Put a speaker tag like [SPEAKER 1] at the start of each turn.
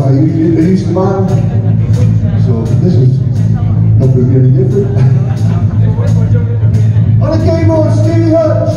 [SPEAKER 1] The. So this is not be any different. on the keyboard, Stevie Hutch.